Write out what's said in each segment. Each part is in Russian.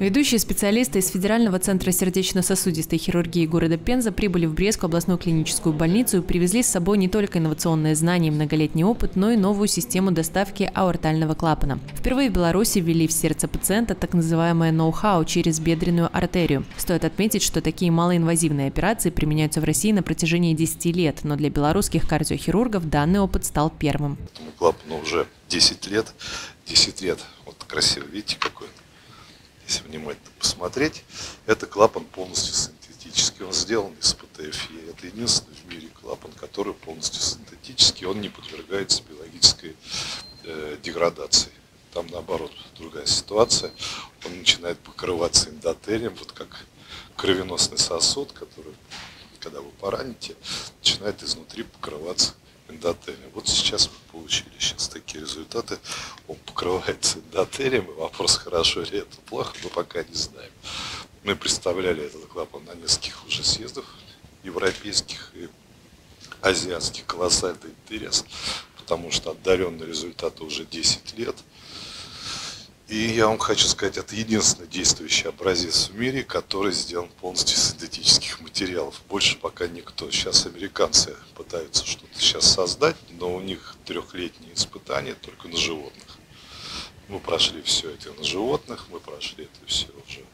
Ведущие специалисты из Федерального центра сердечно-сосудистой хирургии города Пенза прибыли в Брестскую областную клиническую больницу и привезли с собой не только инновационные знания и многолетний опыт, но и новую систему доставки аортального клапана. Впервые в Беларуси ввели в сердце пациента так называемое ноу-хау через бедренную артерию. Стоит отметить, что такие малоинвазивные операции применяются в России на протяжении 10 лет, но для белорусских кардиохирургов данный опыт стал первым. Этому клапану уже 10 лет. 10 лет. Вот красиво, видите, какой если внимательно посмотреть, это клапан полностью синтетический. Он сделан из ПТФЕ. Это единственный в мире клапан, который полностью синтетический. Он не подвергается биологической э, деградации. Там наоборот другая ситуация. Он начинает покрываться эндотерием, вот как кровеносный сосуд, который, когда вы пораните, начинает изнутри покрываться эндотерием. Вот сейчас мы получили сейчас такие результаты. Он покрывается эндотерием. И вопрос, хорошо ли это плохо, мы пока не знаем. Мы представляли этот клапан на нескольких уже съездах европейских и азиатских. Колоссальный интерес, потому что отдаленные результаты уже 10 лет – и я вам хочу сказать, это единственный действующий образец в мире, который сделан полностью из синтетических материалов. Больше пока никто. Сейчас американцы пытаются что-то сейчас создать, но у них трехлетние испытания только на животных. Мы прошли все это на животных, мы прошли это все уже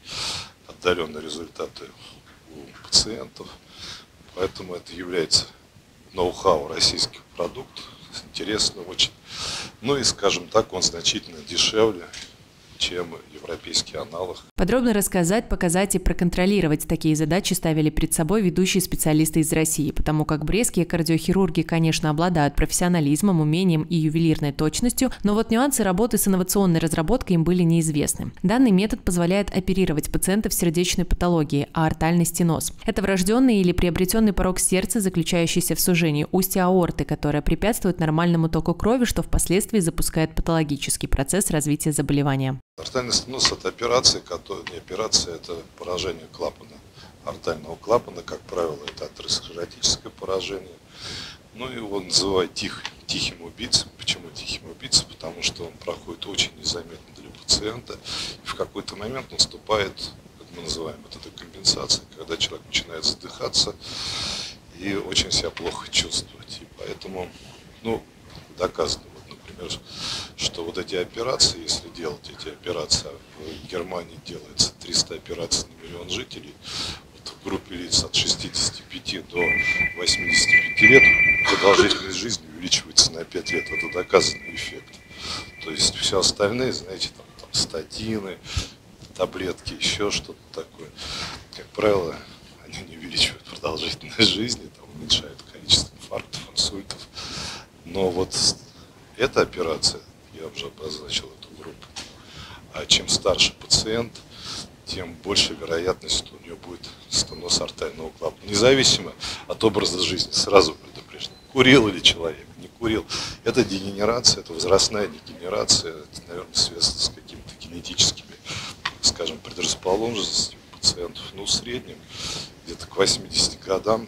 отдаленные результаты у пациентов. Поэтому это является ноу-хау российских продуктов, интересно очень. Ну и, скажем так, он значительно дешевле чем европейский аналог. Подробно рассказать, показать и проконтролировать такие задачи ставили перед собой ведущие специалисты из России, потому как брестские кардиохирурги, конечно, обладают профессионализмом, умением и ювелирной точностью, но вот нюансы работы с инновационной разработкой им были неизвестны. Данный метод позволяет оперировать пациентов с сердечной патологией, аортальный стеноз. Это врожденный или приобретенный порог сердца, заключающийся в сужении устья аорты, которое препятствует нормальному току крови, что впоследствии запускает патологический процесс развития заболевания. Артальный стеноз – это операция, которая, не операция, это поражение клапана, артального клапана, как правило, это атеросклеротическое поражение. Ну, его называют тих, тихим убийцей. Почему тихим убийцей? Потому что он проходит очень незаметно для пациента. И в какой-то момент наступает, как мы называем это декомпенсация, когда человек начинает задыхаться и очень себя плохо чувствовать. И поэтому, ну, доказано, вот, например, что вот эти операции, если делать эти операции, а в Германии делается 300 операций на миллион жителей, вот в группе лиц от 65 до 85 лет продолжительность жизни увеличивается на 5 лет. Это доказанный эффект. То есть все остальные, знаете, там, там статины, таблетки, еще что-то такое, как правило, они не увеличивают продолжительность жизни, там уменьшают количество инфарктов, инсультов. Но вот эта операция я уже обозначил эту группу. А чем старше пациент, тем больше вероятность, что у него будет стеноз артального клапана. Независимо от образа жизни, сразу предупреждаю. Курил ли человек, не курил. Это дегенерация, это возрастная дегенерация, это, наверное, связано с какими-то генетическими, скажем, предрасположенностями пациентов. Ну, в среднем, где-то к 80 годам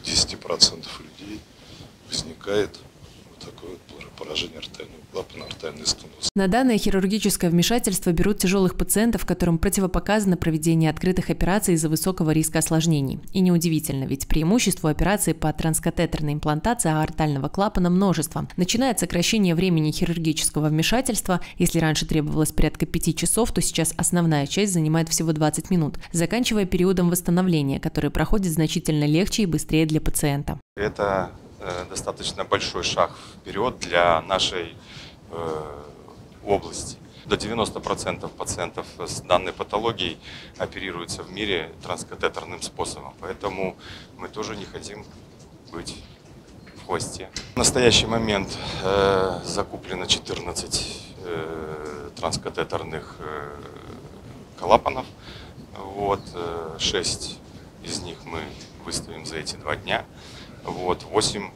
у 10% людей возникает такое поражение артериального клапана, артериальный стеноз. На данное хирургическое вмешательство берут тяжелых пациентов, которым противопоказано проведение открытых операций из-за высокого риска осложнений. И неудивительно, ведь преимущество операции по транскатетерной имплантации аортального клапана множество. Начиная от сокращения времени хирургического вмешательства, если раньше требовалось порядка 5 часов, то сейчас основная часть занимает всего 20 минут, заканчивая периодом восстановления, который проходит значительно легче и быстрее для пациента. Это достаточно большой шаг вперед для нашей э, области. До 90% пациентов с данной патологией оперируются в мире транскатетерным способом, поэтому мы тоже не хотим быть в хвосте. В настоящий момент э, закуплено 14 э, транскатетерных э, клапанов, вот, э, 6 из них мы выставим за эти два дня. Вот, 8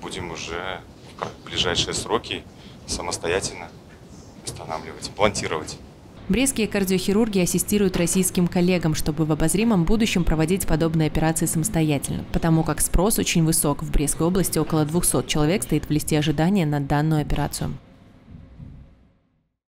будем уже в ближайшие сроки самостоятельно устанавливать, имплантировать. Брестские кардиохирурги ассистируют российским коллегам, чтобы в обозримом будущем проводить подобные операции самостоятельно, потому как спрос очень высок. В Брестской области около 200 человек стоит в листе ожидания на данную операцию.